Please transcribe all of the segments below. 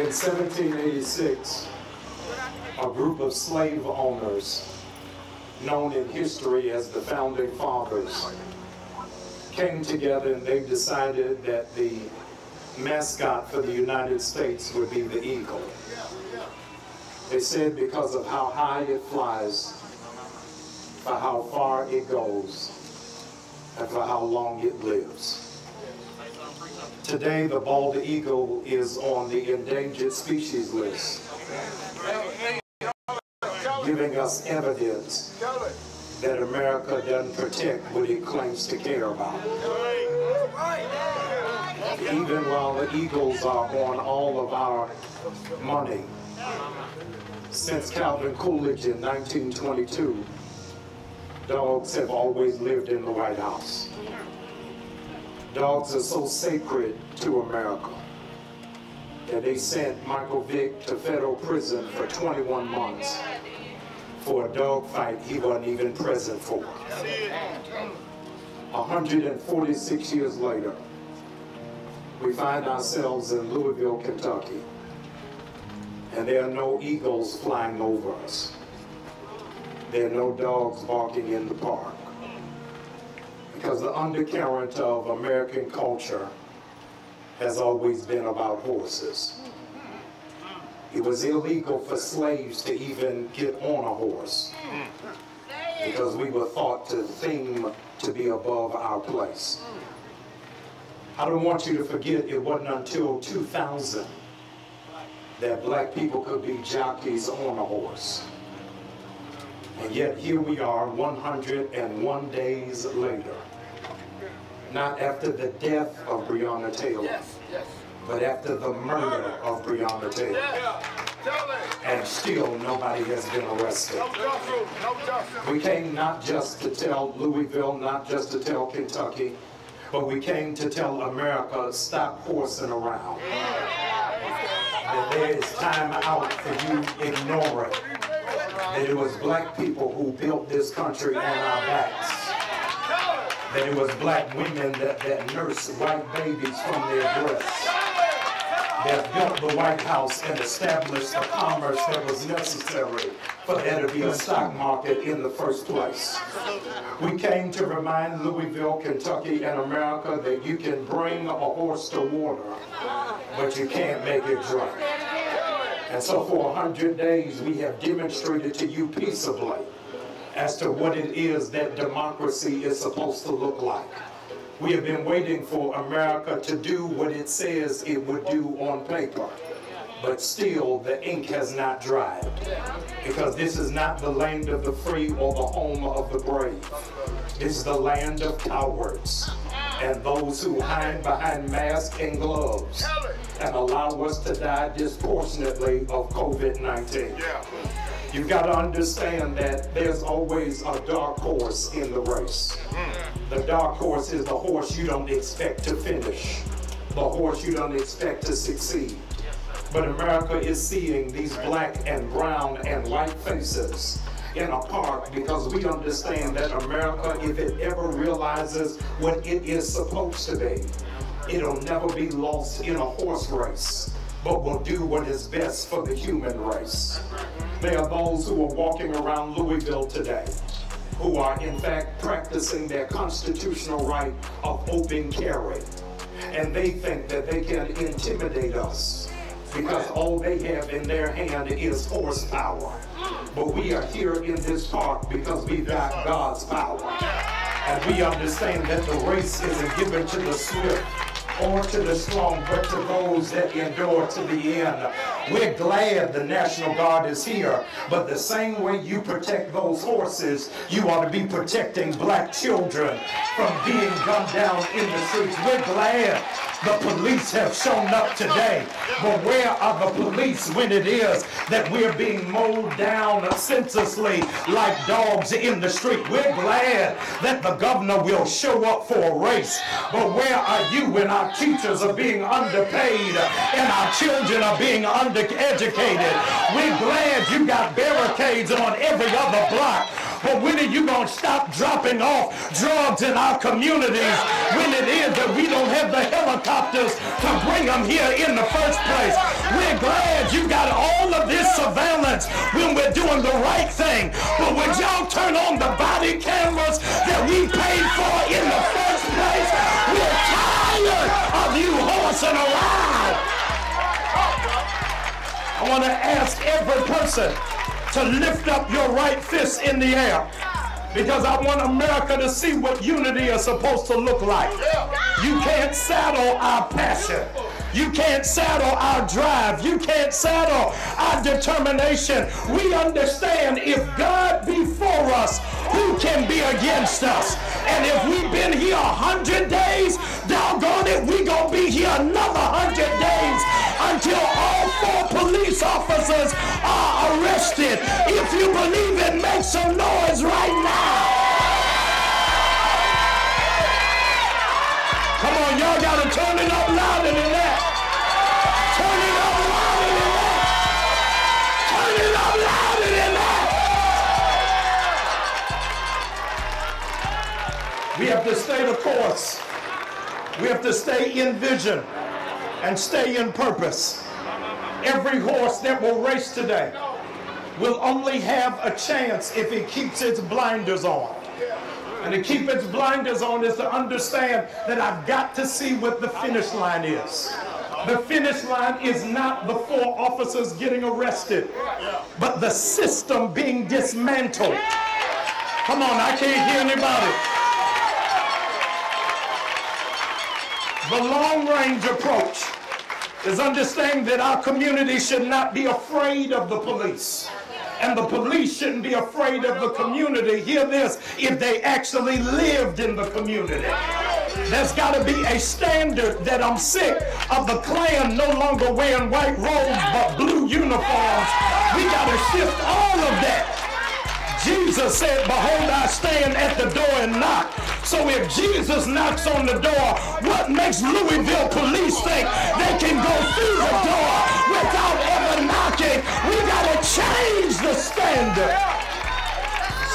In 1786, a group of slave owners, known in history as the Founding Fathers, came together and they decided that the mascot for the United States would be the eagle. They said because of how high it flies, for how far it goes, and for how long it lives. Today, the bald eagle is on the endangered species list, giving us evidence that America doesn't protect what it claims to care about. Even while the eagles are on all of our money, since Calvin Coolidge in 1922, dogs have always lived in the White House. Dogs are so sacred to America that they sent Michael Vick to federal prison for 21 months for a dog fight he wasn't even present for. 146 years later, we find ourselves in Louisville, Kentucky, and there are no eagles flying over us. There are no dogs barking in the park because the undercurrent of American culture has always been about horses. It was illegal for slaves to even get on a horse because we were thought to theme to be above our place. I don't want you to forget it wasn't until 2000 that black people could be jockeys on a horse. And yet here we are 101 days later not after the death of Breonna Taylor, yes, yes. but after the murder of Breonna Taylor. Yeah. And still nobody has been arrested. No no we came not just to tell Louisville, not just to tell Kentucky, but we came to tell America, stop horsing around. That there is time out for you ignoring that it was black people who built this country on our backs that it was black women that, that nursed white babies from their breasts, that built the White House and established the commerce that was necessary for there to be a stock market in the first place. We came to remind Louisville, Kentucky, and America that you can bring a horse to water, but you can't make it drink. And so for 100 days, we have demonstrated to you peaceably as to what it is that democracy is supposed to look like. We have been waiting for America to do what it says it would do on paper. But still, the ink has not dried. Because this is not the land of the free or the home of the brave. This is the land of cowards and those who hide behind masks and gloves and allow us to die disproportionately of COVID-19. You've got to understand that there's always a dark horse in the race. The dark horse is the horse you don't expect to finish, the horse you don't expect to succeed. But America is seeing these black and brown and white faces in a park because we understand that America, if it ever realizes what it is supposed to be, it'll never be lost in a horse race, but will do what is best for the human race. There are those who are walking around Louisville today who are in fact practicing their constitutional right of open carry. And they think that they can intimidate us because all they have in their hand is horsepower. But we are here in this park because we've got God's power. And we understand that the race isn't given to the swift or to the strong, but to those that endure to the end. We're glad the National Guard is here, but the same way you protect those horses, you ought to be protecting black children from being gunned down in the streets. We're glad the police have shown up today. But where are the police when it is that we're being mowed down senselessly like dogs in the street? We're glad that the governor will show up for a race. But where are you when our teachers are being underpaid and our children are being undereducated? We're glad you got barricades on every other block when are you going to stop dropping off drugs in our communities when it is that we don't have the helicopters to bring them here in the first place. We're glad you got all of this surveillance when we're doing the right thing. But would y'all turn on the body cameras that we paid for in the first place? We're tired of you horsing around. I want to ask every person to lift up your right fist in the air because I want America to see what unity is supposed to look like. You can't saddle our passion. You can't saddle our drive. You can't saddle our determination. We understand if God be for us, who can be against us? And if we've been here a hundred days, doggone it, we gonna be here another hundred days until all four police officers are arrested. If you believe it, make some noise right now. Come on, y'all gotta turn it up louder than that. To stay the course. We have to stay in vision and stay in purpose. Every horse that will race today will only have a chance if it keeps its blinders on. And to keep its blinders on is to understand that I've got to see what the finish line is. The finish line is not the four officers getting arrested, but the system being dismantled. Come on, I can't hear anybody. The long range approach is understanding that our community should not be afraid of the police. And the police shouldn't be afraid of the community. Hear this if they actually lived in the community. There's got to be a standard that I'm sick of the Klan no longer wearing white robes but blue uniforms. We got to shift all of that. Jesus said, Behold, I stand at the door and knock. So if Jesus knocks on the door, what makes Louisville police think they can go through the door without ever knocking? We got to change the standard.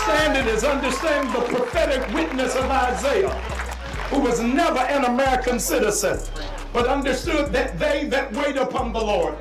Standard is understanding the prophetic witness of Isaiah, who was never an American citizen, but understood that they that wait upon the Lord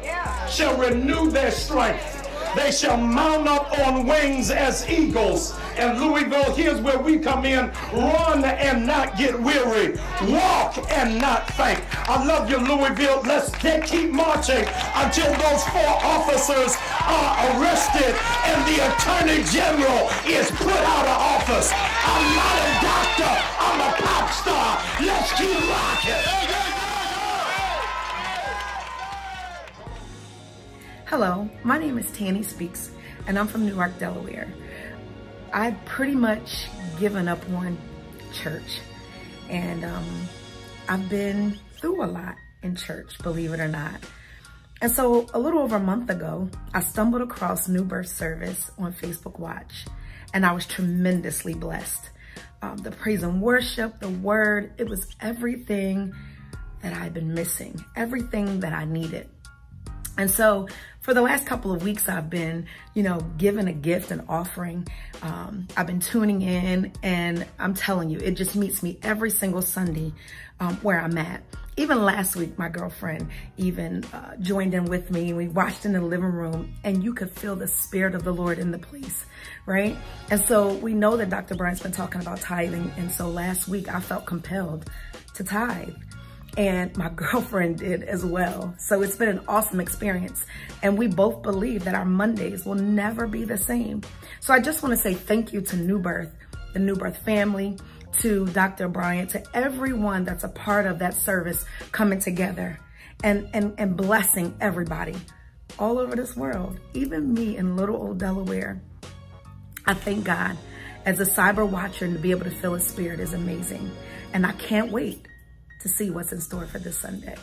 shall renew their strength. They shall mount up on wings as eagles. And Louisville, here's where we come in. Run and not get weary. Walk and not faint. I love you, Louisville. Let's keep marching until those four officers are arrested and the attorney general is put out of office. I'm not a doctor. I'm a pop star. Let's keep rocking. Hello, my name is Tanny Speaks, and I'm from Newark, Delaware. I've pretty much given up on church, and um, I've been through a lot in church, believe it or not. And so a little over a month ago, I stumbled across New Birth Service on Facebook Watch, and I was tremendously blessed. Um, the praise and worship, the word, it was everything that I'd been missing, everything that I needed. And so for the last couple of weeks, I've been, you know, given a gift and offering. Um, I've been tuning in and I'm telling you, it just meets me every single Sunday um, where I'm at. Even last week, my girlfriend even uh, joined in with me. And we watched in the living room and you could feel the spirit of the Lord in the place, right? And so we know that Dr. Bryant's been talking about tithing. And so last week I felt compelled to tithe and my girlfriend did as well. So it's been an awesome experience. And we both believe that our Mondays will never be the same. So I just want to say thank you to New Birth, the New Birth family, to Dr. Bryant, to everyone that's a part of that service coming together and, and, and blessing everybody all over this world, even me in little old Delaware. I thank God as a cyber watcher and to be able to feel his spirit is amazing. And I can't wait to see what's in store for this Sunday.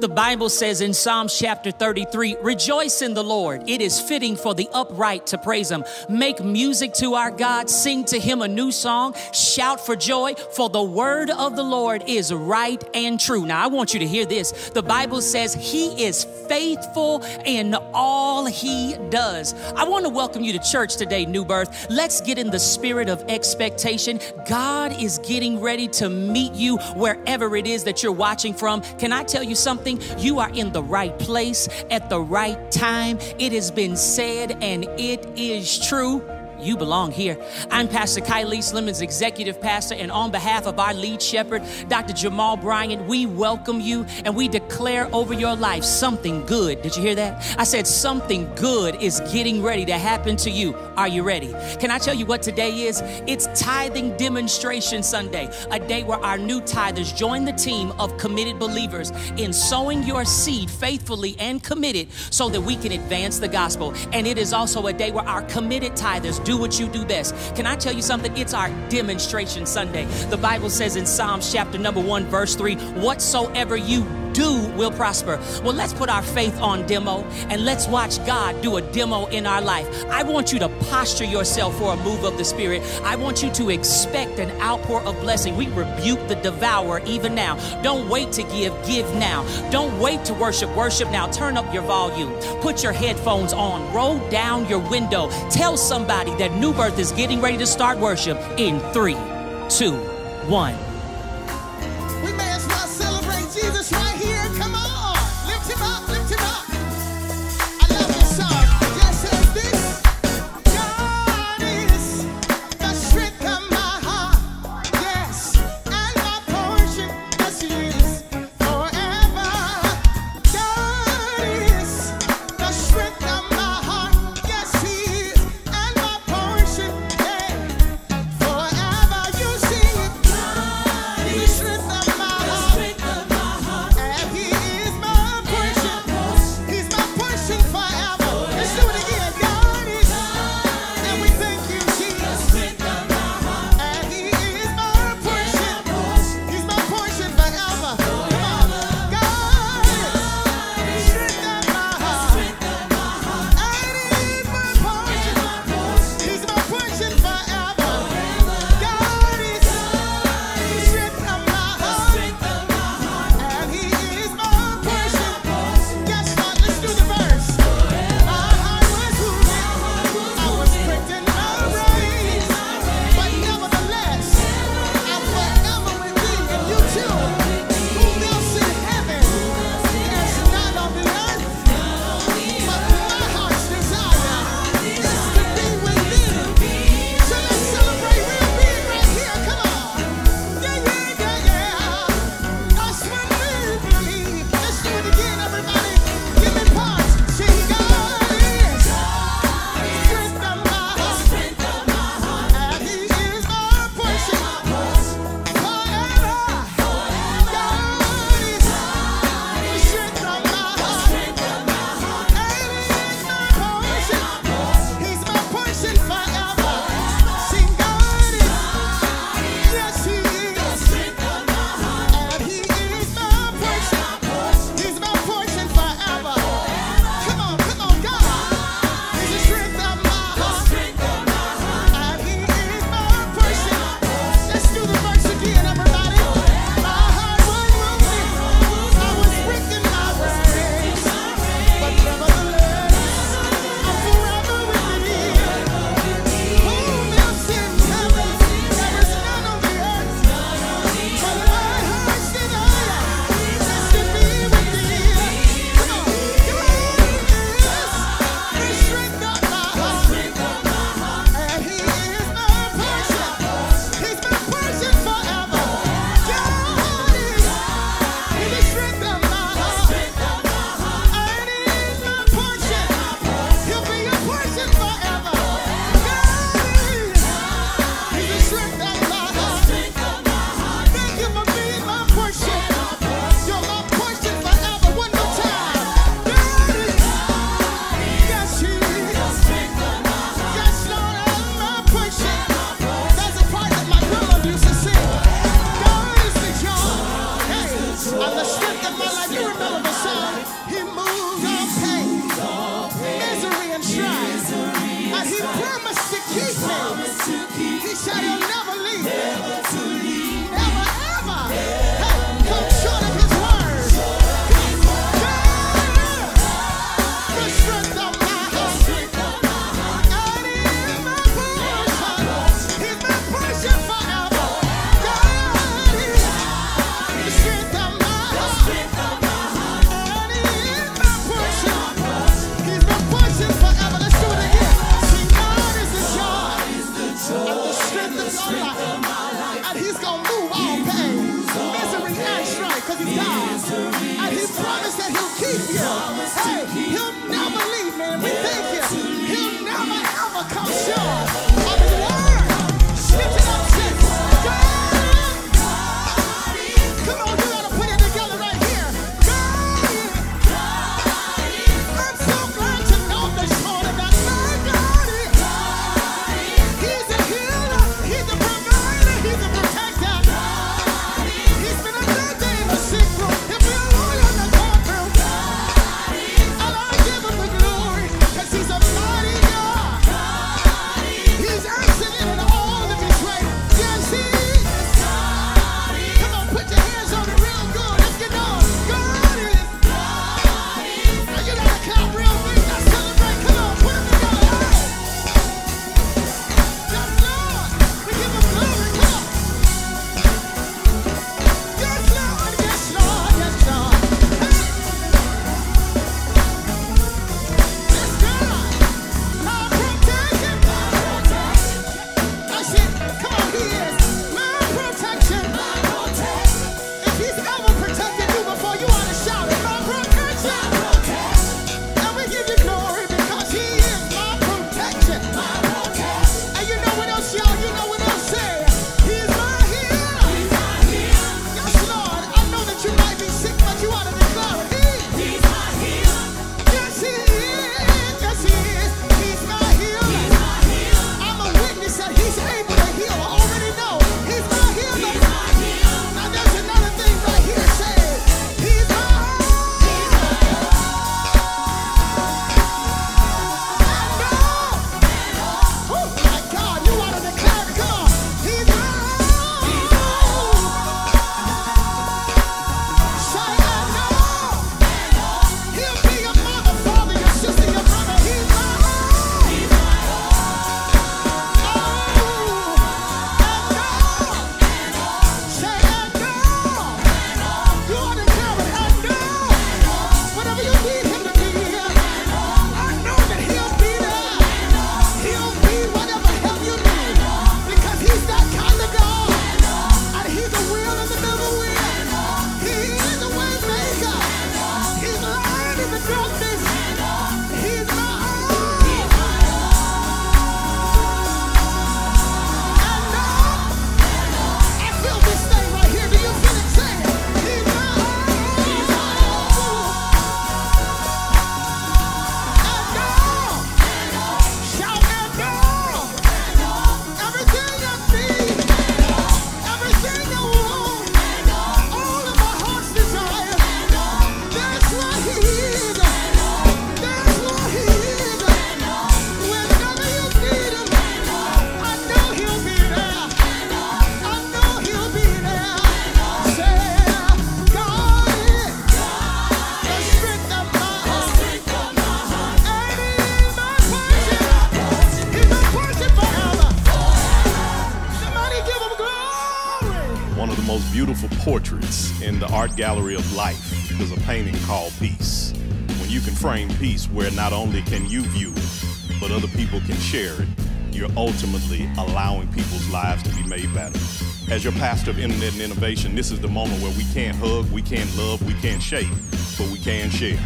The Bible says in Psalms chapter 33 Rejoice in the Lord. It is fitting for the upright to praise Him. Make music to our God, sing to Him a new song, shout for joy, for the word of the Lord is right and true. Now, I want you to hear this. The Bible says He is faithful in all He does. I want to welcome you to church today, New Birth. Let's get in the spirit of expectation. God is getting ready to meet you wherever it is is that you're watching from, can I tell you something? You are in the right place at the right time. It has been said and it is true you belong here. I'm Pastor Kylie Slimmons, Executive Pastor, and on behalf of our lead shepherd, Dr. Jamal Bryant, we welcome you and we declare over your life something good. Did you hear that? I said something good is getting ready to happen to you. Are you ready? Can I tell you what today is? It's Tithing Demonstration Sunday, a day where our new tithers join the team of committed believers in sowing your seed faithfully and committed so that we can advance the gospel. And it is also a day where our committed tithers do what you do best. Can I tell you something? It's our demonstration Sunday. The Bible says in Psalms chapter number 1 verse 3, whatsoever you do will prosper. Well, let's put our faith on demo and let's watch God do a demo in our life. I want you to posture yourself for a move of the Spirit. I want you to expect an outpour of blessing. We rebuke the devourer even now. Don't wait to give, give now. Don't wait to worship, worship now. Turn up your volume. Put your headphones on. Roll down your window. Tell somebody that New Birth is getting ready to start worship in three, two, one. Gallery of life is a painting called Peace. When you can frame peace where not only can you view it, but other people can share it, you're ultimately allowing people's lives to be made better. As your pastor of internet and innovation, this is the moment where we can't hug, we can't love, we can't shake, but we can share.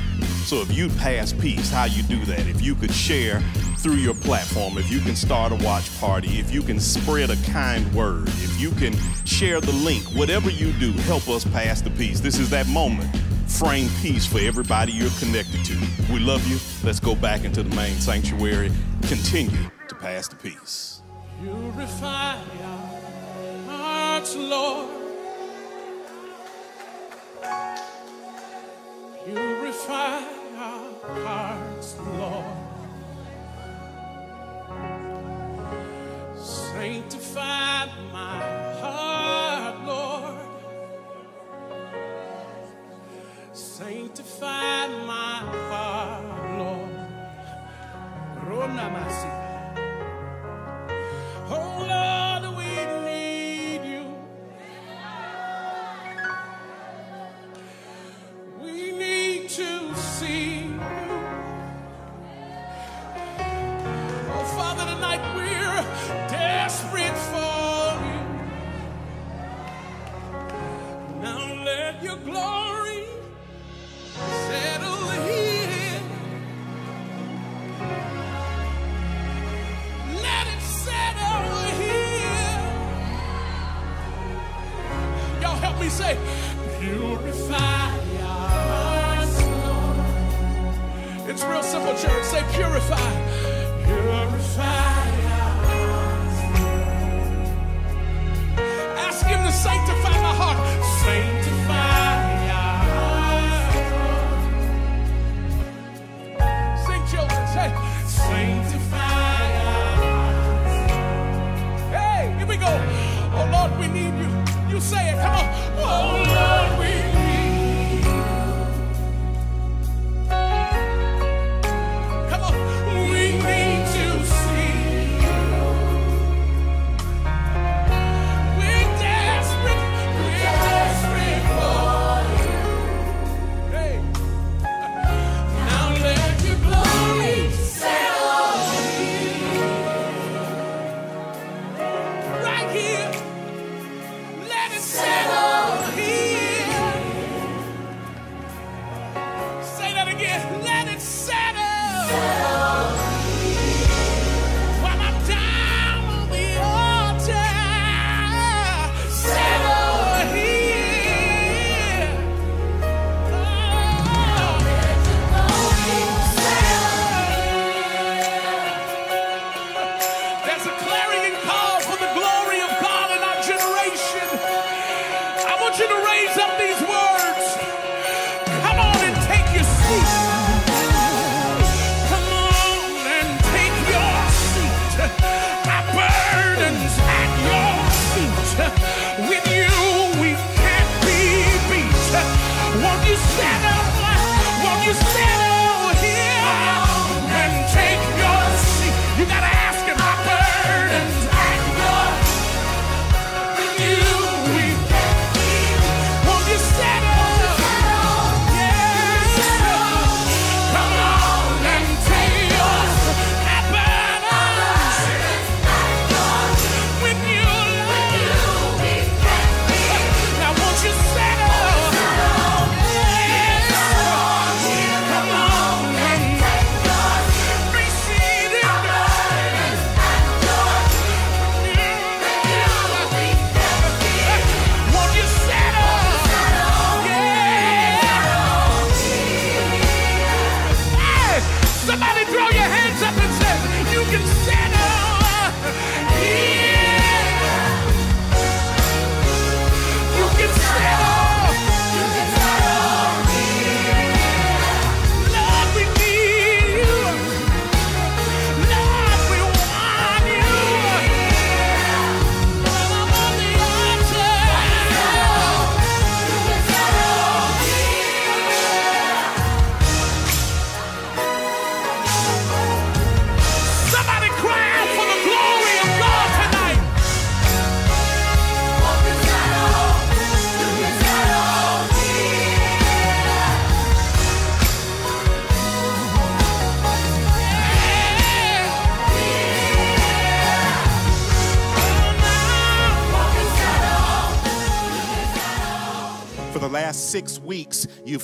So if you pass peace, how you do that? If you could share through your platform, if you can start a watch party, if you can spread a kind word, you can share the link, whatever you do, help us pass the peace. This is that moment. Frame peace for everybody you're connected to. We love you. Let's go back into the main sanctuary. Continue to pass the peace. Purify our hearts, Lord. Purify our hearts, Lord. Sanctify my heart, Lord. Sanctify my heart, Lord. Oh, Lord,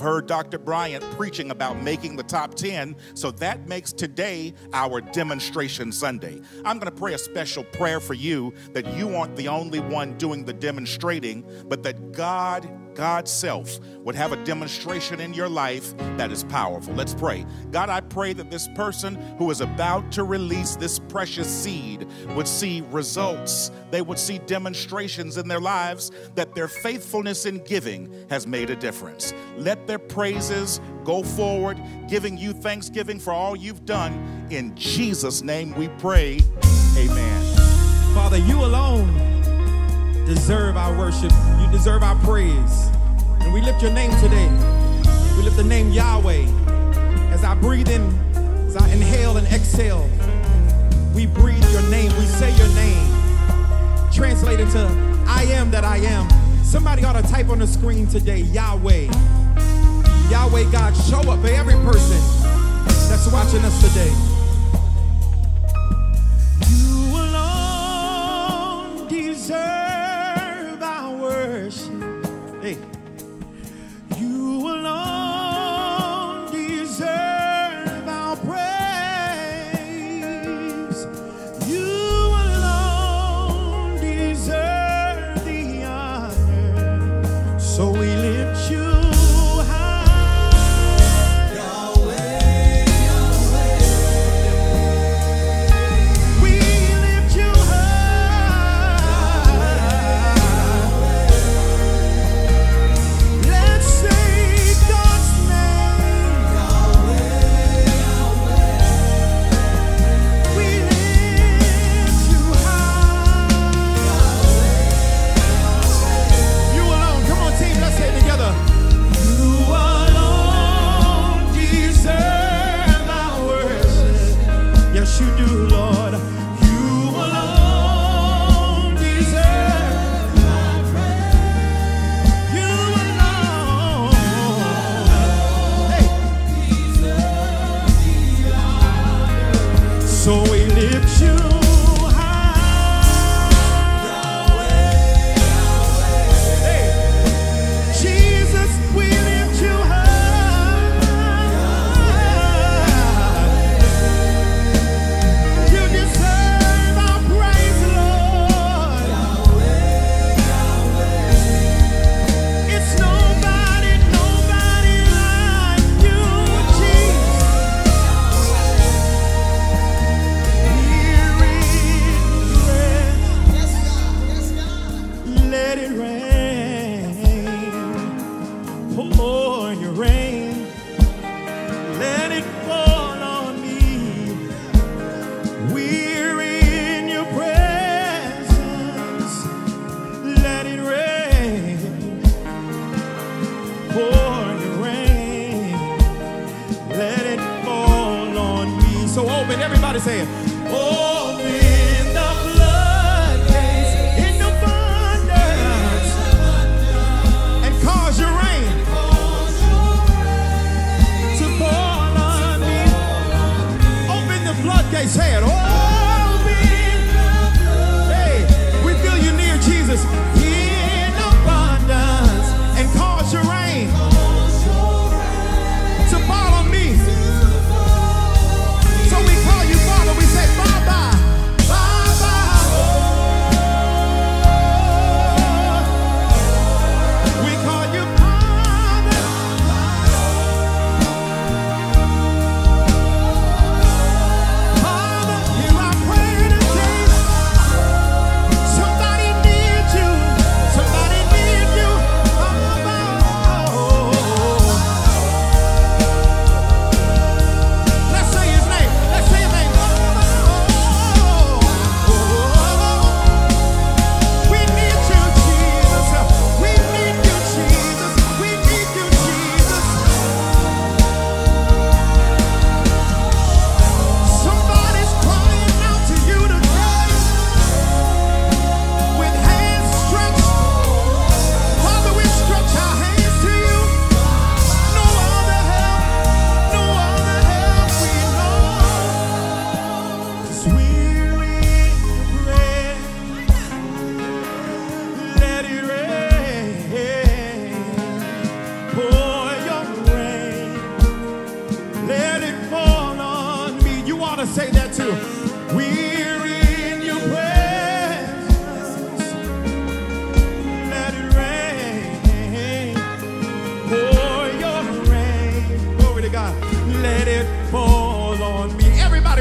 heard Dr. Bryant preaching about making the top 10, so that makes today our demonstration Sunday. I'm going to pray a special prayer for you that you aren't the only one doing the demonstrating, but that God, God's self, would have a demonstration in your life that is powerful. Let's pray. God, I pray that this person who is about to release this precious seed would see results. They would see demonstrations in their lives that their faithfulness in giving has made a difference. Let their praises go forward, giving you thanksgiving for all you've done. In Jesus' name we pray. Amen. Father, you alone deserve our worship. You deserve our praise. And we lift your name today. We lift the name Yahweh. As I breathe in, as I inhale and exhale, we breathe your name. We say your name. Translated to I am that I am. Somebody ought to type on the screen today, Yahweh. Yahweh God, show up for every person that's watching us today. Worship. Hey.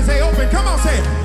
Say open. Come on, say it.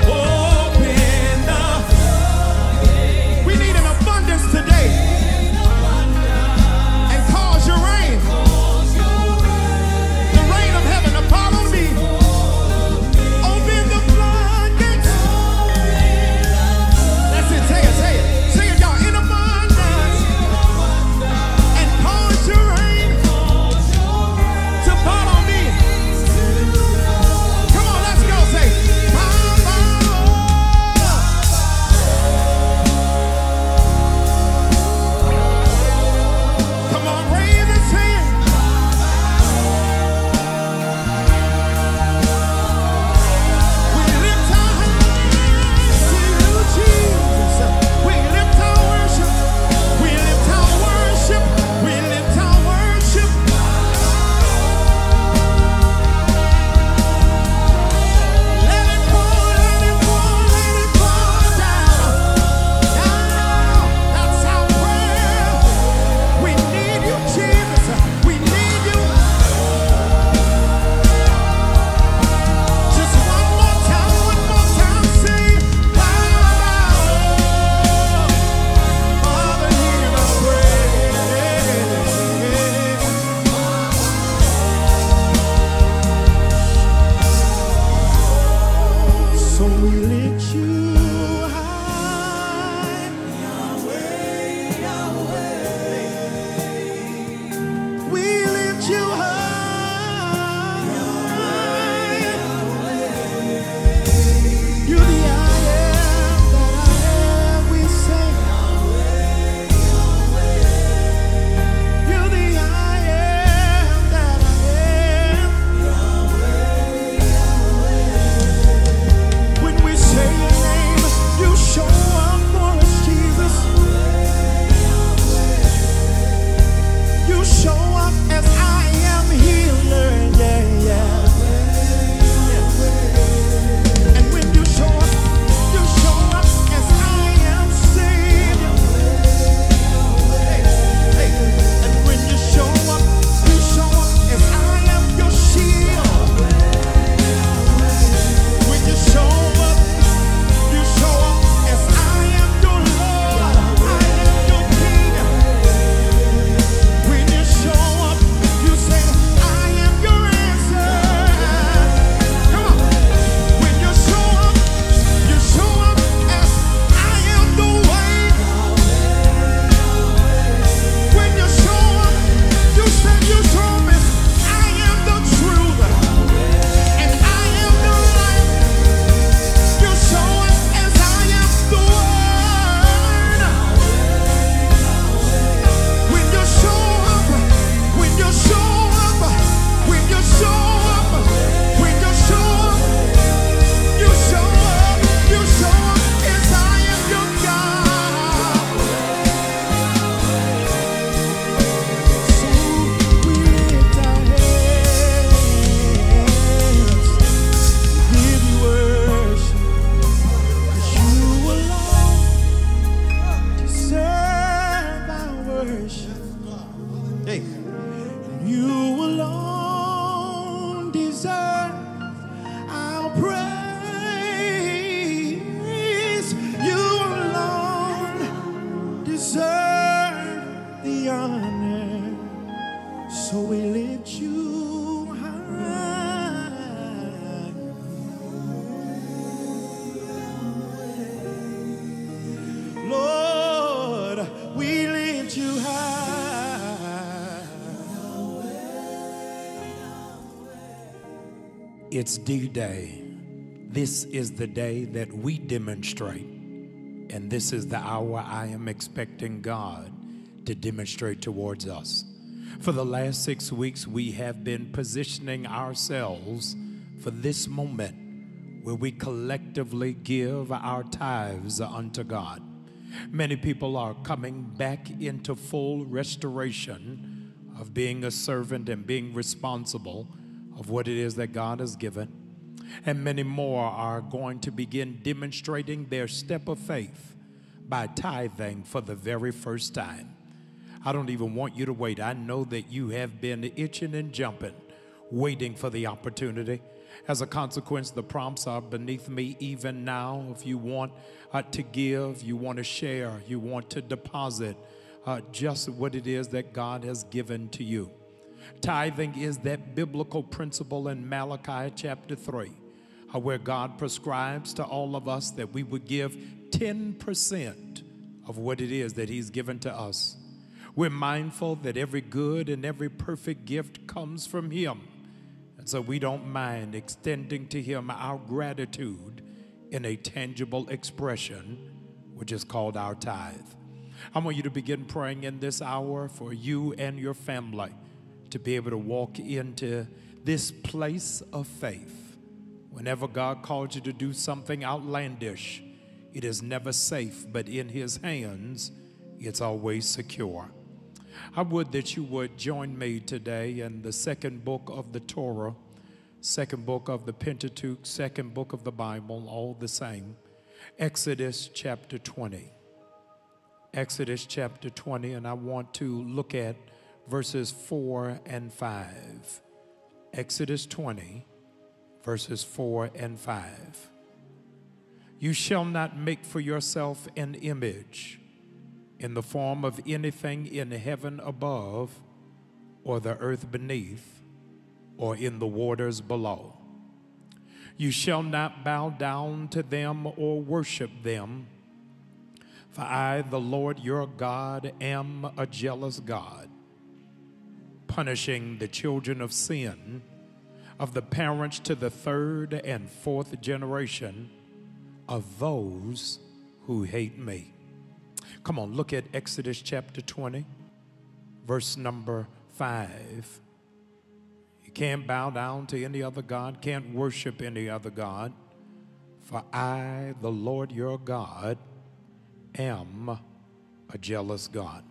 The day that we demonstrate. And this is the hour I am expecting God to demonstrate towards us. For the last six weeks, we have been positioning ourselves for this moment where we collectively give our tithes unto God. Many people are coming back into full restoration of being a servant and being responsible of what it is that God has given. And many more are going to begin demonstrating their step of faith by tithing for the very first time. I don't even want you to wait. I know that you have been itching and jumping, waiting for the opportunity. As a consequence, the prompts are beneath me even now. If you want uh, to give, you want to share, you want to deposit uh, just what it is that God has given to you. Tithing is that biblical principle in Malachi chapter 3, uh, Uh, where God prescribes to all of us that we would give 10% of what it is that He's given to us. We're mindful that every good and every perfect gift comes from Him. And so we don't mind extending to Him our gratitude in a tangible expression, which is called our tithe. I want you to begin praying in this hour for you and your family to be able to walk into this place of faith. Whenever God calls you to do something outlandish, it is never safe, but in His hands, it's always secure. I would that you would join me today in the second book of the Torah, second book of the Pentateuch, second book of the Bible, all the same. Exodus chapter 20. Exodus chapter 20, and I want to look at verses 4 and 5. Exodus 20, verses 4 and 5. You shall not make for yourself an image in the form of anything in heaven above, or the earth beneath, or in the waters below. You shall not bow down to them or worship them, for I, the Lord your God, am a jealous God, punishing the children of sin of the parents to the third and fourth generation of those who hate me. Come on, look at Exodus chapter 20, verse number 5. You can't bow down to any other God, can't worship any other God. For I, the Lord your God, am a jealous God.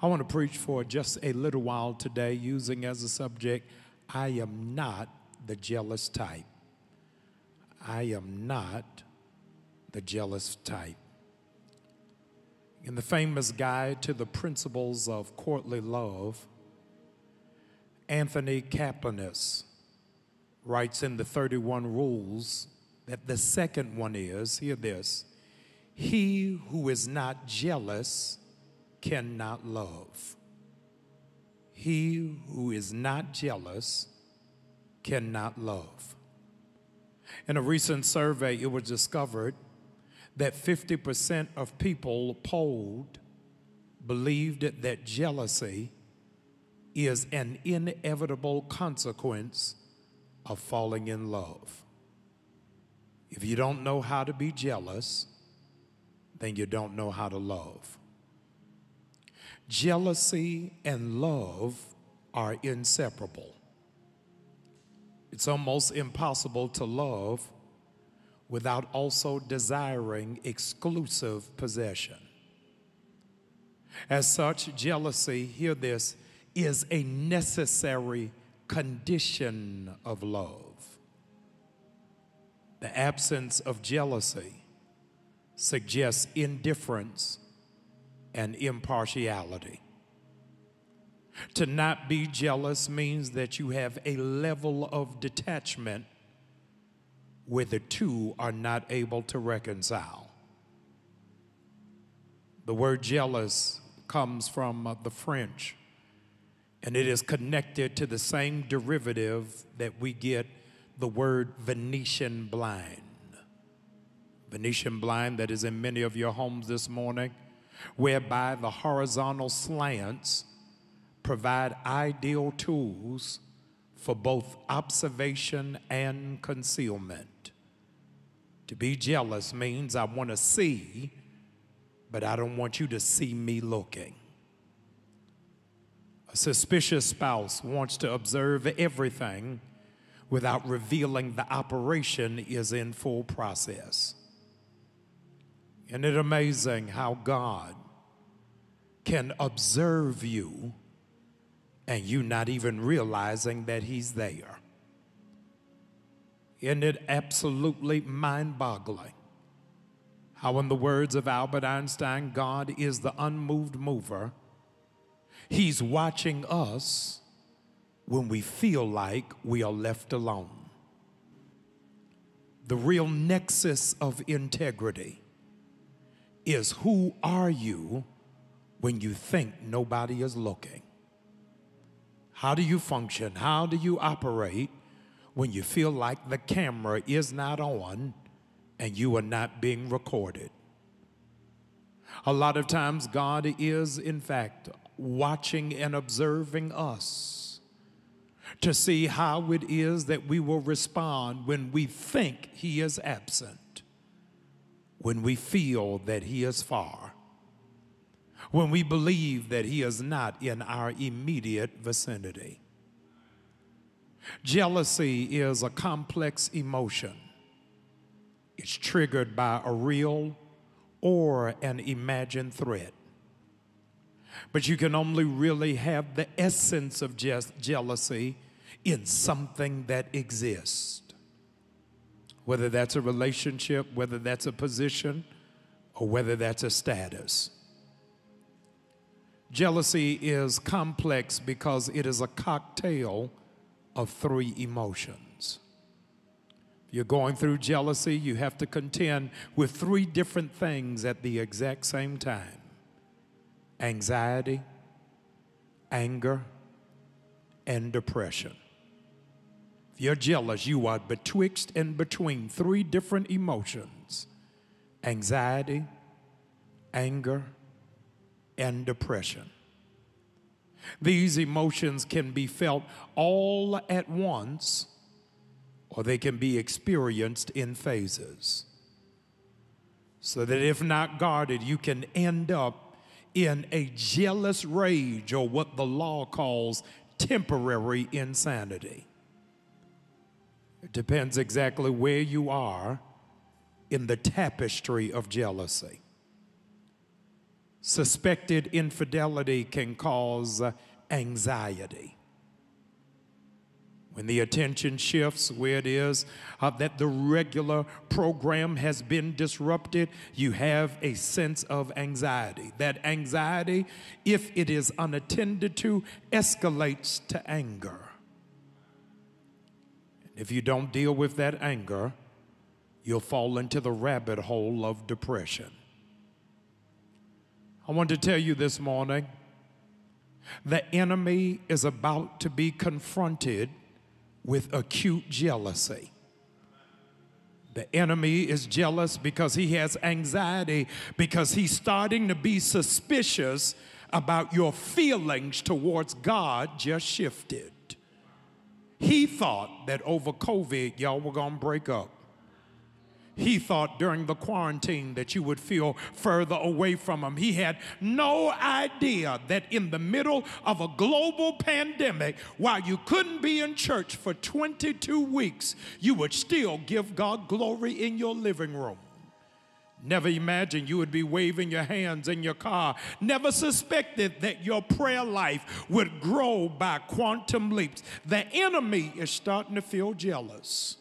I want to preach for just a little while today using as a subject, I am not the jealous type. I am not the jealous type. In the famous guide to the principles of courtly love, Anthony Capellanus writes in the 31 rules that the second one is, hear this, he who is not jealous cannot love. He who is not jealous cannot love. In a recent survey, it was discovered that 50% of people polled believed that jealousy is an inevitable consequence of falling in love. If you don't know how to be jealous, then you don't know how to love. Jealousy and love are inseparable. It's almost impossible to love without also desiring exclusive possession. As such, jealousy, hear this, is a necessary condition of love. The absence of jealousy suggests indifference and impartiality. To not be jealous means that you have a level of detachment where the two are not able to reconcile. The word jealous comes from uh, the French, and it is connected to the same derivative that we get the word Venetian blind. Venetian blind that is in many of your homes this morning, whereby the horizontal slants provide ideal tools for both observation and concealment. To be jealous means I want to see, but I don't want you to see me looking. A suspicious spouse wants to observe everything without revealing the operation is in full process. Isn't it amazing how God can observe you and you not even realizing that He's there? Isn't it absolutely mind boggling? How, in the words of Albert Einstein, God is the unmoved mover. He's watching us when we feel like we are left alone. The real nexus of integrity is who are you when you think nobody is looking? How do you function? How do you operate when you feel like the camera is not on and you are not being recorded? A lot of times, God is, in fact, watching and observing us to see how it is that we will respond when we think He is absent when we feel that He is far, when we believe that He is not in our immediate vicinity. Jealousy is a complex emotion. It's triggered by a real or an imagined threat. But you can only really have the essence of just jealousy in something that exists whether that's a relationship, whether that's a position, or whether that's a status. Jealousy is complex because it is a cocktail of three emotions. If you're going through jealousy, you have to contend with three different things at the exact same time anxiety, anger, and depression. You're jealous, you are betwixt and between three different emotions anxiety, anger, and depression. These emotions can be felt all at once, or they can be experienced in phases. So that if not guarded, you can end up in a jealous rage, or what the law calls temporary insanity. It depends exactly where you are in the tapestry of jealousy. Suspected infidelity can cause anxiety. When the attention shifts where it is uh, that the regular program has been disrupted, you have a sense of anxiety. That anxiety, if it is unattended to, escalates to anger. If you don't deal with that anger, you'll fall into the rabbit hole of depression. I want to tell you this morning the enemy is about to be confronted with acute jealousy. The enemy is jealous because he has anxiety, because he's starting to be suspicious about your feelings towards God just shifted. He thought that over COVID, y'all were going to break up. He thought during the quarantine that you would feel further away from him. He had no idea that in the middle of a global pandemic, while you couldn't be in church for 22 weeks, you would still give God glory in your living room. Never imagined you would be waving your hands in your car. Never suspected that your prayer life would grow by quantum leaps. The enemy is starting to feel jealous.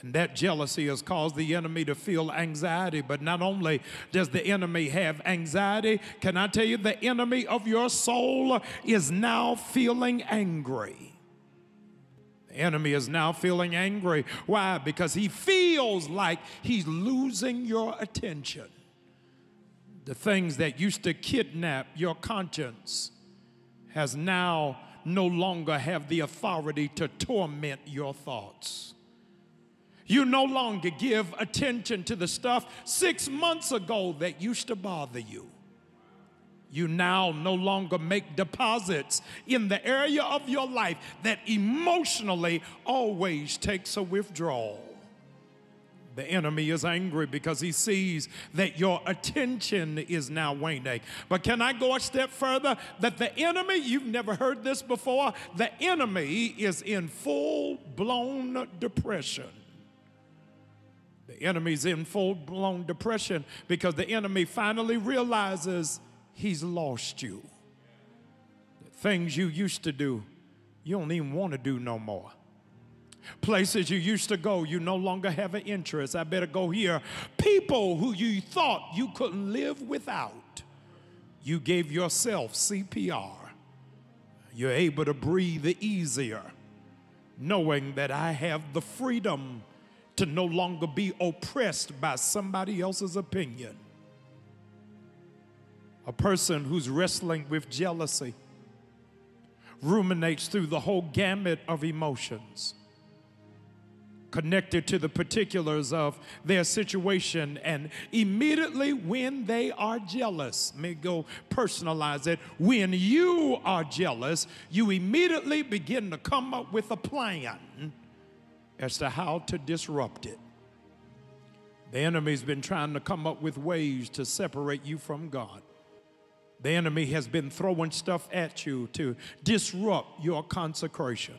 And that jealousy has caused the enemy to feel anxiety. But not only does the enemy have anxiety, can I tell you, the enemy of your soul is now feeling angry. Enemy is now feeling angry. Why? Because he feels like he's losing your attention. The things that used to kidnap your conscience has now no longer have the authority to torment your thoughts. You no longer give attention to the stuff six months ago that used to bother you. You now no longer make deposits in the area of your life that emotionally always takes a withdrawal. The enemy is angry because he sees that your attention is now waning. But can I go a step further? That the enemy, you've never heard this before, the enemy is in full blown depression. The enemy's in full blown depression because the enemy finally realizes he's lost you. The things you used to do, you don't even want to do no more. Places you used to go, you no longer have an interest. I better go here. People who you thought you couldn't live without, you gave yourself CPR. You're able to breathe easier, knowing that I have the freedom to no longer be oppressed by somebody else's opinion. A person who's wrestling with jealousy ruminates through the whole gamut of emotions connected to the particulars of their situation. And immediately when they are jealous, may go personalize it. When you are jealous, you immediately begin to come up with a plan as to how to disrupt it. The enemy's been trying to come up with ways to separate you from God. The enemy has been throwing stuff at you to disrupt your consecration.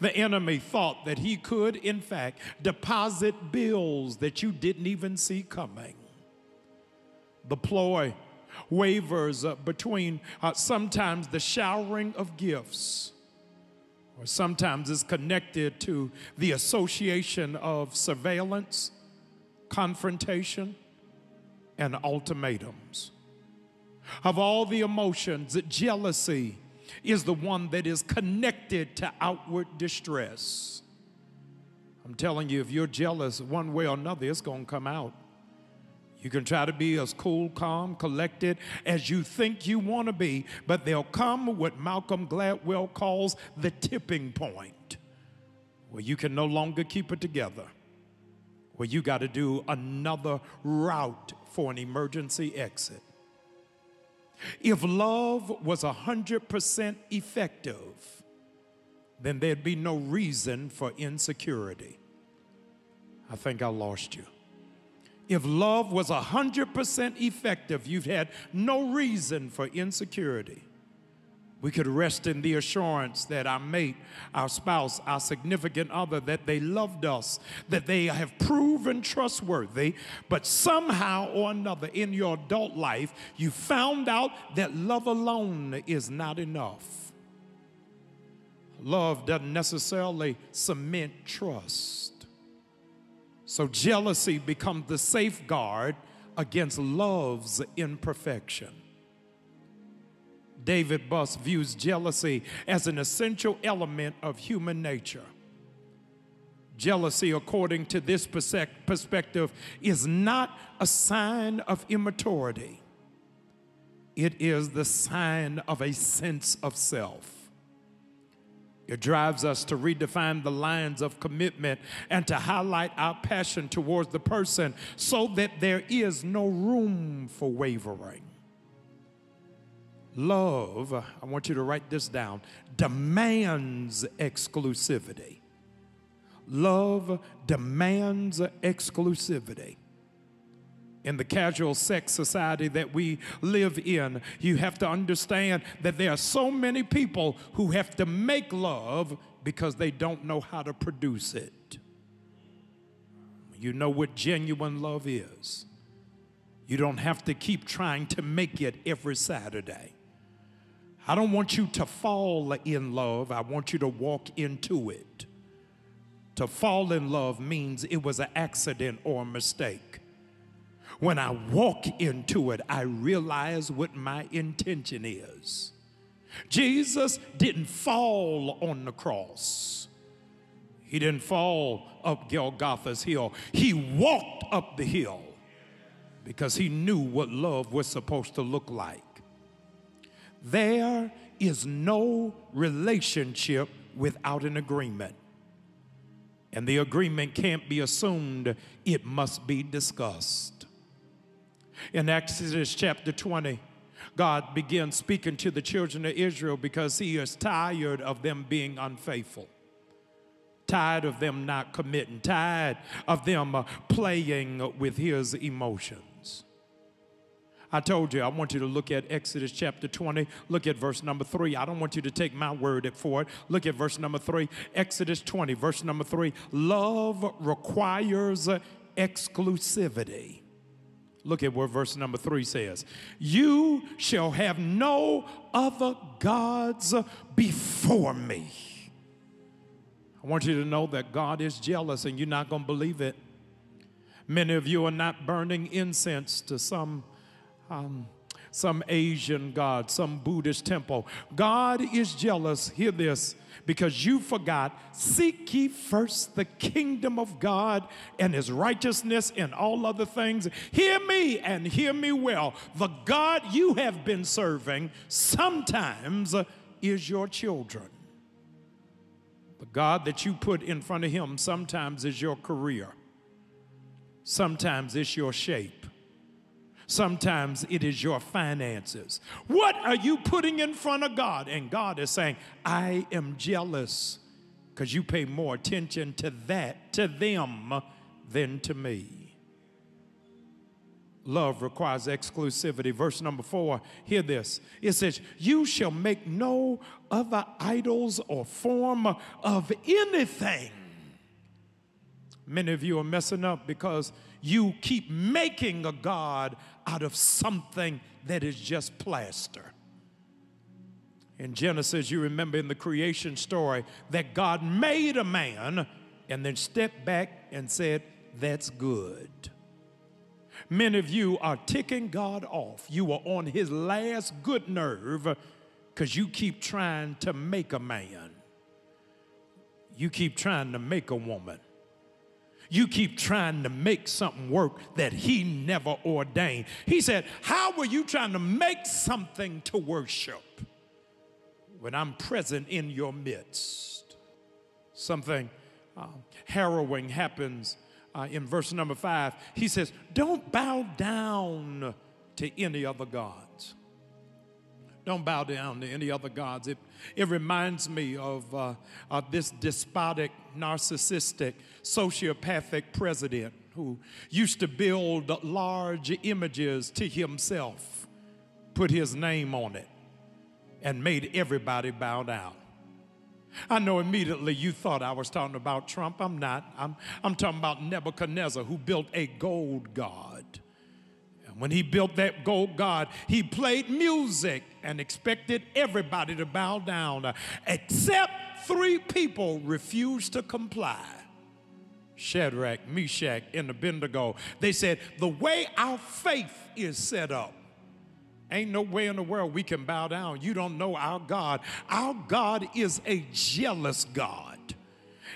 The enemy thought that he could, in fact, deposit bills that you didn't even see coming. The ploy wavers uh, between uh, sometimes the showering of gifts, or sometimes is connected to the association of surveillance, confrontation, and ultimatums. Of all the emotions, jealousy is the one that is connected to outward distress. I'm telling you, if you're jealous one way or another, it's going to come out. You can try to be as cool, calm, collected as you think you want to be, but there'll come what Malcolm Gladwell calls the tipping point, where you can no longer keep it together, where you got to do another route for an emergency exit. If love was 100% effective, then there'd be no reason for insecurity. I think I lost you. If love was 100% effective, you've had no reason for insecurity. We could rest in the assurance that our mate, our spouse, our significant other, that they loved us, that they have proven trustworthy, but somehow or another in your adult life, you found out that love alone is not enough. Love doesn't necessarily cement trust. So jealousy becomes the safeguard against love's imperfection. David Buss views jealousy as an essential element of human nature. Jealousy, according to this perspective, is not a sign of immaturity. It is the sign of a sense of self. It drives us to redefine the lines of commitment and to highlight our passion towards the person so that there is no room for wavering. Love, I want you to write this down, demands exclusivity. Love demands exclusivity. In the casual sex society that we live in, you have to understand that there are so many people who have to make love because they don't know how to produce it. You know what genuine love is. You don't have to keep trying to make it every Saturday. I don't want you to fall in love. I want you to walk into it. To fall in love means it was an accident or a mistake. When I walk into it, I realize what my intention is. Jesus didn't fall on the cross. He didn't fall up Golgotha's hill. He walked up the hill because he knew what love was supposed to look like. There is no relationship without an agreement. And the agreement can't be assumed, it must be discussed. In Exodus chapter 20, God begins speaking to the children of Israel because he is tired of them being unfaithful, tired of them not committing, tired of them uh, playing with his emotions. I told you, I want you to look at Exodus chapter 20. Look at verse number three. I don't want you to take my word for it. Look at verse number three. Exodus 20, verse number three. Love requires exclusivity. Look at what verse number three says. You shall have no other gods before me. I want you to know that God is jealous and you're not going to believe it. Many of you are not burning incense to some um, some Asian god, some Buddhist temple. God is jealous, hear this, because you forgot, seek ye first the kingdom of God and his righteousness and all other things. Hear me and hear me well. The God you have been serving sometimes is your children. The God that you put in front of him sometimes is your career. Sometimes it's your shape. Sometimes it is your finances. What are you putting in front of God? And God is saying, I am jealous because you pay more attention to that, to them, than to me. Love requires exclusivity. Verse number four, hear this. It says, You shall make no other idols or form of anything. Many of you are messing up because you keep making a God out of something that is just plaster. In Genesis, you remember in the creation story that God made a man and then stepped back and said, That's good. Many of you are ticking God off. You are on his last good nerve because you keep trying to make a man. You keep trying to make a woman. You keep trying to make something work that he never ordained. He said, How were you trying to make something to worship when I'm present in your midst? Something uh, harrowing happens uh, in verse number five. He says, Don't bow down to any other gods. Don't bow down to any other gods. It, it reminds me of, uh, of this despotic, narcissistic, sociopathic president who used to build large images to himself, put his name on it, and made everybody bow down. I know immediately you thought I was talking about Trump. I'm not. I'm, I'm talking about Nebuchadnezzar, who built a gold god. And when he built that gold god, he played music and expected everybody to bow down, uh, except three people refused to comply. Shadrach, Meshach, and Abednego. They said, The way our faith is set up, ain't no way in the world we can bow down. You don't know our God. Our God is a jealous God.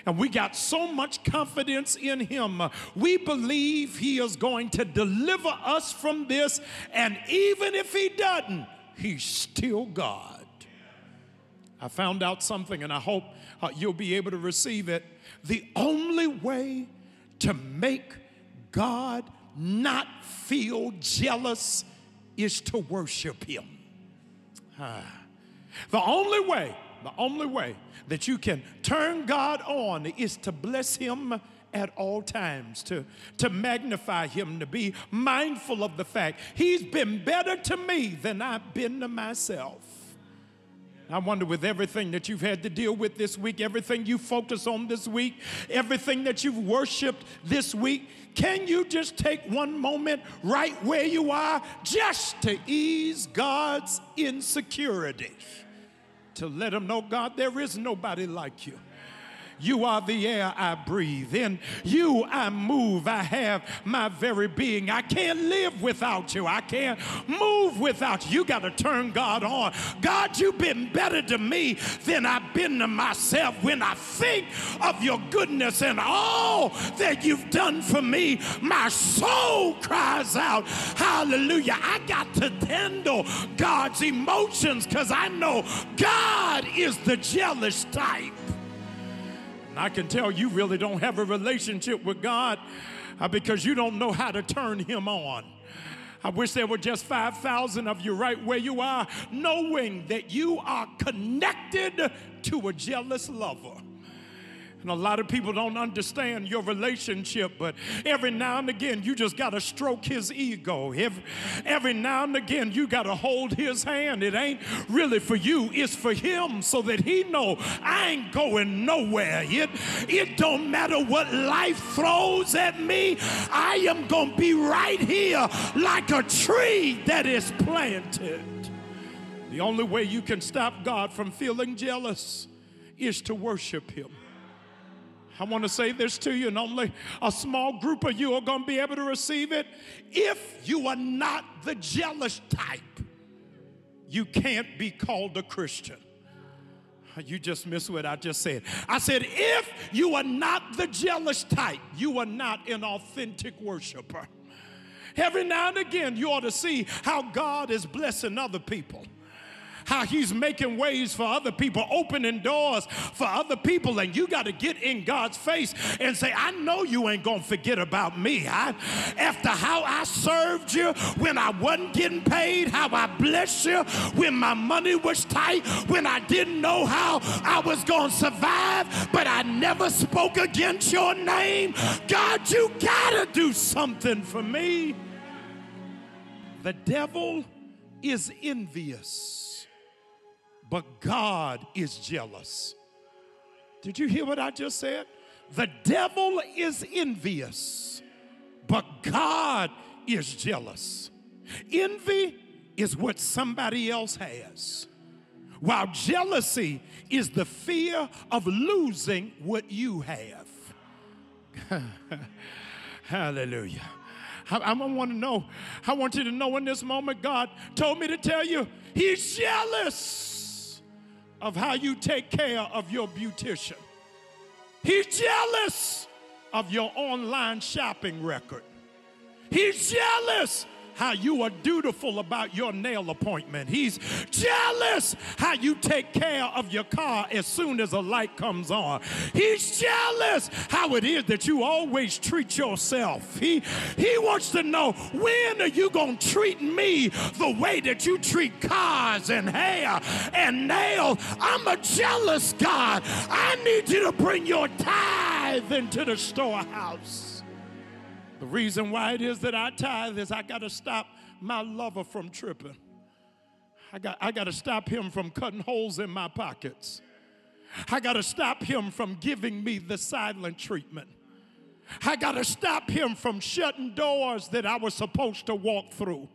And we got so much confidence in Him. We believe He is going to deliver us from this. And even if He doesn't, He's still God. I found out something, and I hope uh, you'll be able to receive it. The only way to make God not feel jealous is to worship Him. Ah. The only way, the only way that you can turn God on is to bless Him at all times, to, to magnify Him, to be mindful of the fact He's been better to me than I've been to myself. I wonder with everything that you've had to deal with this week, everything you focus on this week, everything that you've worshiped this week, can you just take one moment right where you are just to ease God's insecurity? to let him know, God, there is nobody like you. You are the air I breathe. In you I move. I have my very being. I can't live without you. I can't move without you. You got to turn God on. God, you've been better to me than I've been to myself. When I think of your goodness and all that you've done for me, my soul cries out, Hallelujah. I got to handle God's emotions because I know God is the jealous type. I can tell you really don't have a relationship with God uh, because you don't know how to turn Him on. I wish there were just 5,000 of you right where you are, knowing that you are connected to a jealous lover. And a lot of people don't understand your relationship, but every now and again, you just got to stroke his ego. Every, every now and again, you got to hold his hand. It ain't really for you, it's for him so that he know I ain't going nowhere. It, it don't matter what life throws at me. I am going to be right here like a tree that is planted. The only way you can stop God from feeling jealous is to worship him. I want to say this to you, and only a small group of you are going to be able to receive it. If you are not the jealous type, you can't be called a Christian. You just missed what I just said. I said, if you are not the jealous type, you are not an authentic worshiper. Every now and again, you ought to see how God is blessing other people how he's making ways for other people, opening doors for other people. And you got to get in God's face and say, I know you ain't going to forget about me. I, after how I served you when I wasn't getting paid, how I blessed you when my money was tight, when I didn't know how I was going to survive, but I never spoke against your name. God, you got to do something for me. The devil is envious but God is jealous. Did you hear what I just said? The devil is envious, but God is jealous. Envy is what somebody else has, while jealousy is the fear of losing what you have. Hallelujah. I, I want to know, I want you to know in this moment, God told me to tell you, He's jealous of how you take care of your beautician. He's jealous of your online shopping record. He's jealous how you are dutiful about your nail appointment. He's jealous how you take care of your car as soon as a light comes on. He's jealous how it is that you always treat yourself. He, he wants to know when are you going to treat me the way that you treat cars and hair and nails. I'm a jealous God. I need you to bring your tithe into the storehouse. The reason why it is that I tithe is I got to stop my lover from tripping. I got, I got to stop him from cutting holes in my pockets. I got to stop him from giving me the silent treatment. I got to stop him from shutting doors that I was supposed to walk through.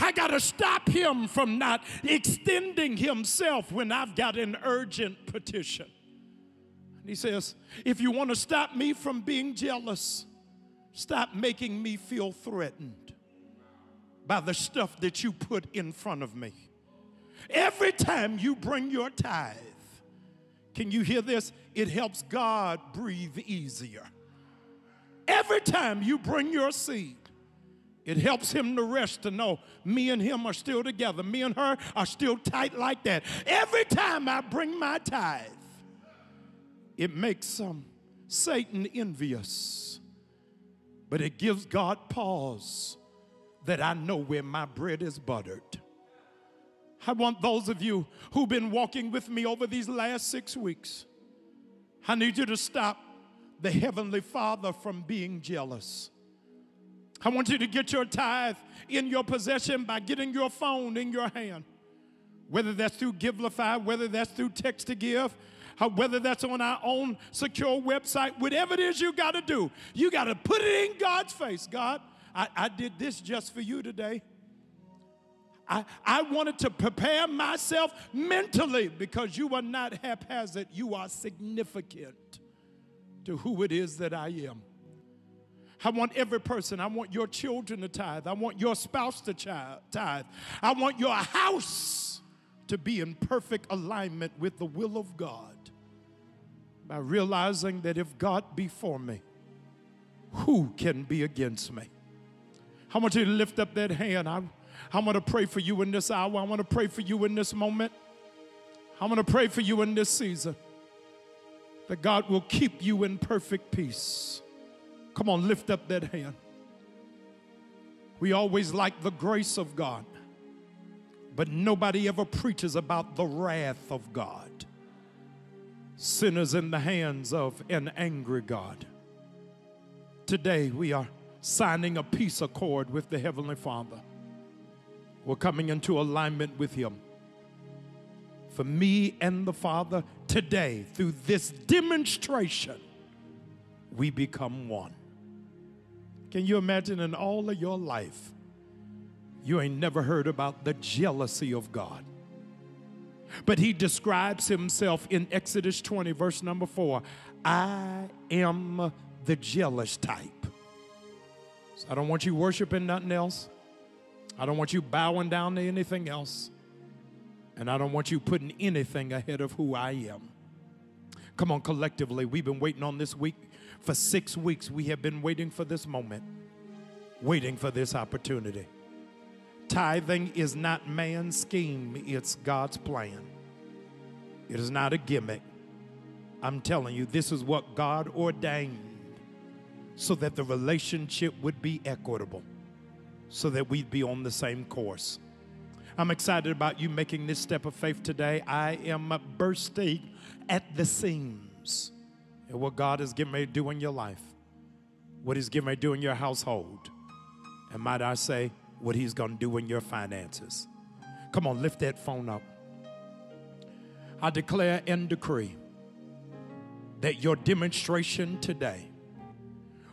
I got to stop him from not extending himself when I've got an urgent petition. And he says, If you want to stop me from being jealous, Stop making me feel threatened by the stuff that you put in front of me. Every time you bring your tithe, can you hear this? It helps God breathe easier. Every time you bring your seed, it helps him to rest to know me and him are still together. Me and her are still tight like that. Every time I bring my tithe, it makes um, Satan envious but it gives God pause that I know where my bread is buttered. I want those of you who've been walking with me over these last six weeks, I need you to stop the Heavenly Father from being jealous. I want you to get your tithe in your possession by getting your phone in your hand. Whether that's through Givelify, whether that's through text to give, whether that's on our own secure website, whatever it is you got to do, you got to put it in God's face. God, I, I did this just for you today. I, I wanted to prepare myself mentally because you are not haphazard, you are significant. to who it is that I am. I want every person, I want your children to tithe. I want your spouse to tithe. I want your house to be in perfect alignment with the will of God by realizing that if God be for me, who can be against me? I want you to lift up that hand. I, I want to pray for you in this hour. I want to pray for you in this moment. I want to pray for you in this season that God will keep you in perfect peace. Come on, lift up that hand. We always like the grace of God, but nobody ever preaches about the wrath of God. Sinners in the hands of an angry God. Today we are signing a peace accord with the Heavenly Father. We're coming into alignment with Him. For me and the Father, today, through this demonstration, we become one. Can you imagine in all of your life, you ain't never heard about the jealousy of God? But he describes himself in Exodus 20, verse number 4 I am the jealous type. So I don't want you worshiping nothing else. I don't want you bowing down to anything else. And I don't want you putting anything ahead of who I am. Come on, collectively, we've been waiting on this week for six weeks. We have been waiting for this moment, waiting for this opportunity. Tithing is not man's scheme, it's God's plan. It is not a gimmick. I'm telling you, this is what God ordained so that the relationship would be equitable, so that we'd be on the same course. I'm excited about you making this step of faith today. I am bursting at the seams at what God is getting ready to do in your life, what He's getting ready to do in your household, and might I say, what He's going to do in your finances. Come on, lift that phone up. I declare and decree that your demonstration today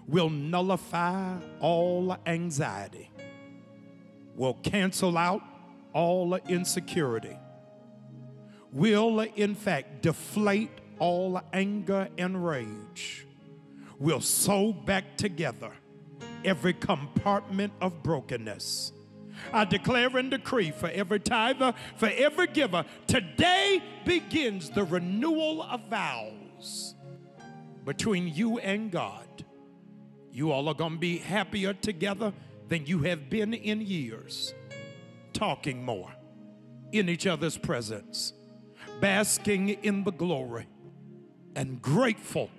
will nullify all anxiety, will cancel out all insecurity, will in fact deflate all anger and rage, will sew back together every compartment of brokenness. I declare and decree for every tither, for every giver, today begins the renewal of vows between you and God. You all are going to be happier together than you have been in years, talking more in each other's presence, basking in the glory, and grateful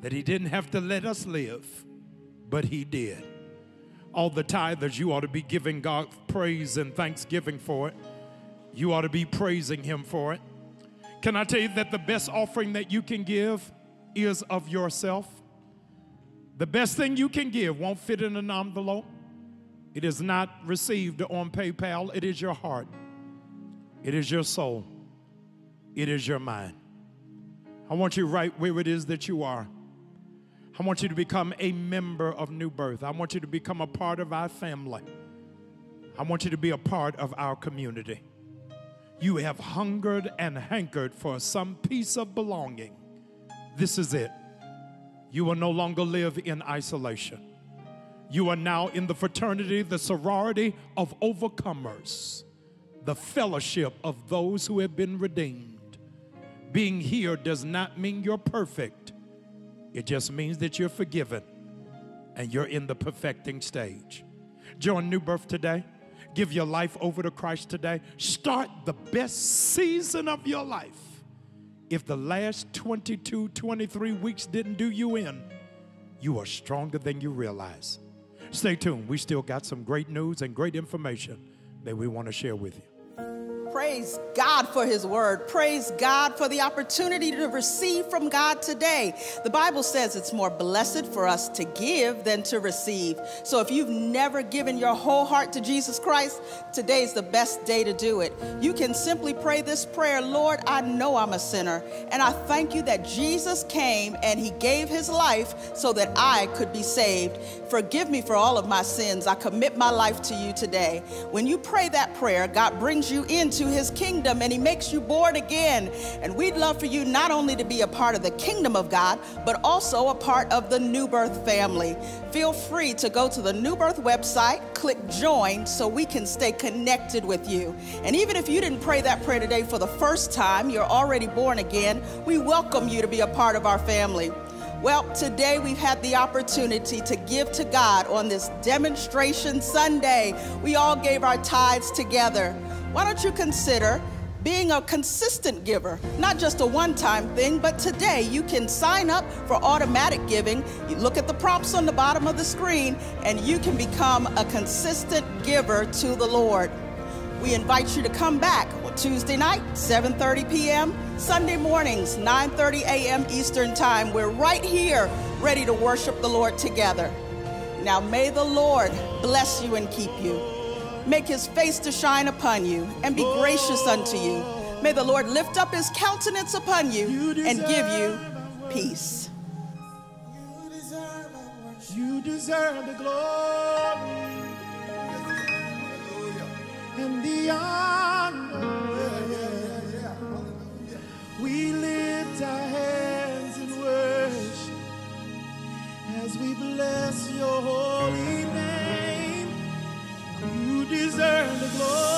that He didn't have to let us live, but He did. All the tithers, you ought to be giving God praise and thanksgiving for it. You ought to be praising Him for it. Can I tell you that the best offering that you can give is of yourself? The best thing you can give won't fit in an envelope. It is not received on PayPal. It is your heart. It is your soul. It is your mind. I want you right where it is that you are. I want you to become a member of New Birth. I want you to become a part of our family. I want you to be a part of our community. You have hungered and hankered for some piece of belonging. This is it. You will no longer live in isolation. You are now in the fraternity, the sorority of overcomers, the fellowship of those who have been redeemed. Being here does not mean you're perfect, it just means that you're forgiven and you're in the perfecting stage. Join New Birth today. Give your life over to Christ today. Start the best season of your life if the last 22, 23 weeks didn't do you in, you are stronger than you realize. Stay tuned. We still got some great news and great information that we want to share with you. Praise God for His word. Praise God for the opportunity to receive from God today. The Bible says it's more blessed for us to give than to receive. So if you've never given your whole heart to Jesus Christ, today is the best day to do it. You can simply pray this prayer Lord, I know I'm a sinner, and I thank you that Jesus came and He gave His life so that I could be saved. Forgive me for all of my sins. I commit my life to you today. When you pray that prayer, God brings you into his kingdom and he makes you born again. And we'd love for you not only to be a part of the kingdom of God, but also a part of the New Birth family. Feel free to go to the New Birth website, click join so we can stay connected with you. And even if you didn't pray that prayer today for the first time, you're already born again, we welcome you to be a part of our family. Well, today we've had the opportunity to give to God on this demonstration Sunday. We all gave our tithes together. Why don't you consider being a consistent giver, not just a one time thing, but today you can sign up for automatic giving. You look at the prompts on the bottom of the screen, and you can become a consistent giver to the Lord. We invite you to come back Tuesday night, 7:30 p.m., Sunday mornings, 9:30 a.m. Eastern Time. We're right here ready to worship the Lord together. Now may the Lord bless you and keep you. Make his face to shine upon you and be gracious unto you. May the Lord lift up his countenance upon you and give you peace. You deserve the glory and the honor. We lift our hands in worship as we bless your holy name. You deserve the glory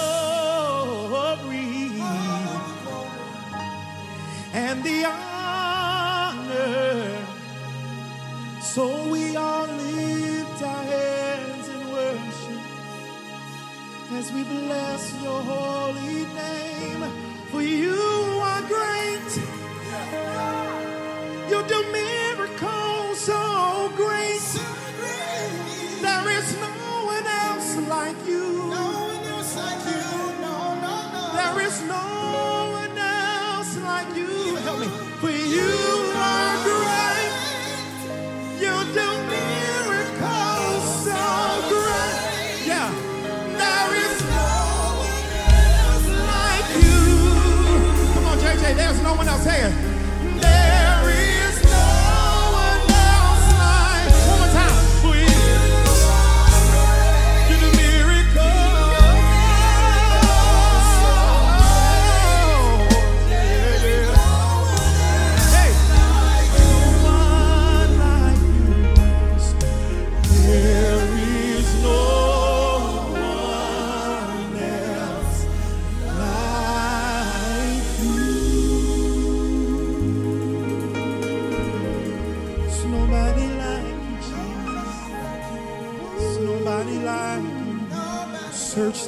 and the honor. So we all lift our hands in worship as we bless your holy name. For you are great. You do no one else here.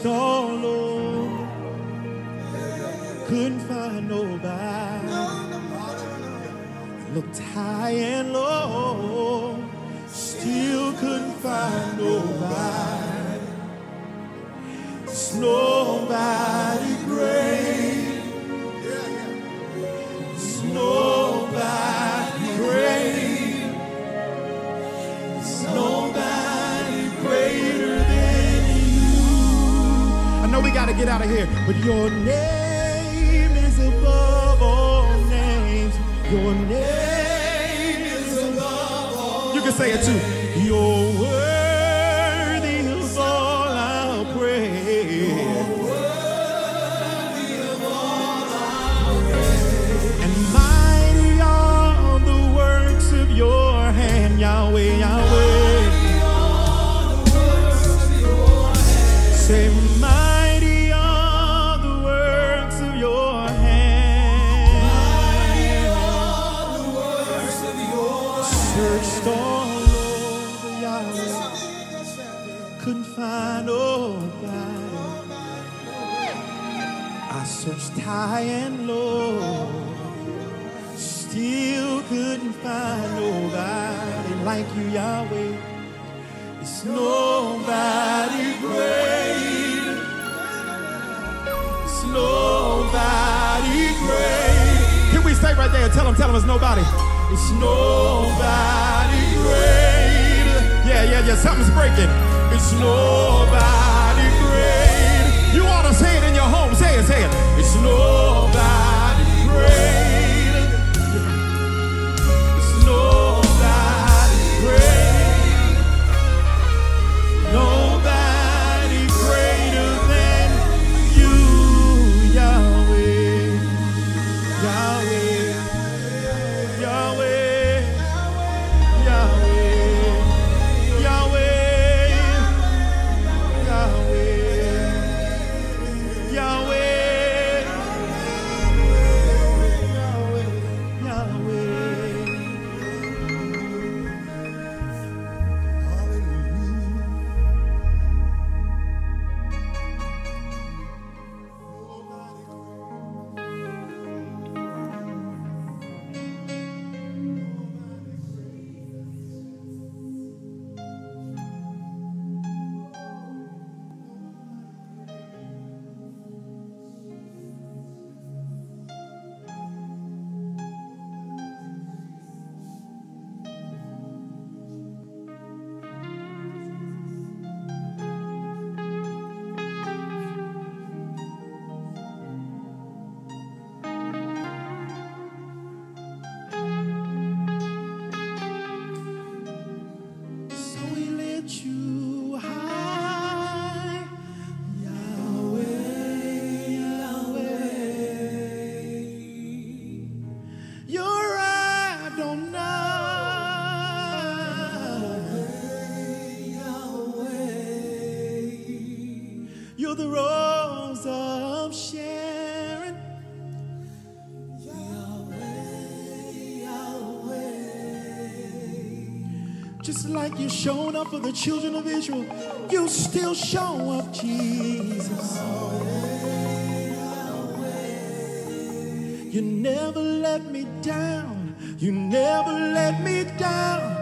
Searched all over, couldn't find nobody. Just like you showed up for the children of Israel, you still show up, Jesus. You never let me down. You never let me down.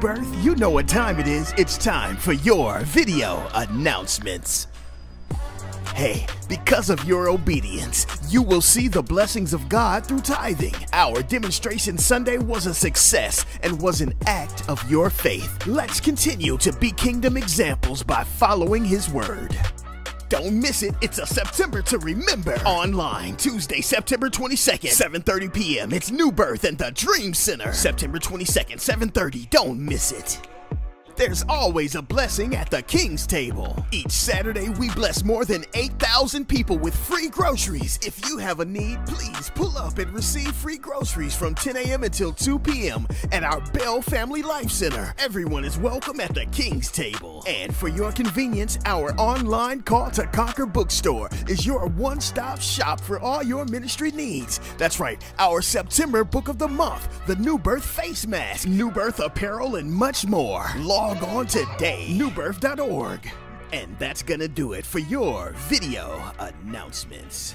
Birth, you know what time it is. It's time for your video announcements. Hey, because of your obedience, you will see the blessings of God through tithing. Our demonstration Sunday was a success and was an act of your faith. Let's continue to be kingdom examples by following His word. Don't miss it. It's a September to remember. Online, Tuesday, September 22nd, 7.30 p.m. It's New Birth and the Dream Center. September 22nd, 7.30. Don't miss it. There's always a blessing at the King's Table. Each Saturday, we bless more than 8,000 people with free groceries. If you have a need, please pull up and receive free groceries from 10 a.m. until 2 p.m. at our Bell Family Life Center. Everyone is welcome at the King's Table. And for your convenience, our online Call to Conquer bookstore is your one stop shop for all your ministry needs. That's right, our September book of the month, the New Birth Face Mask, New Birth Apparel, and much more. Log on today, newbirth.org. And that's gonna do it for your video announcements.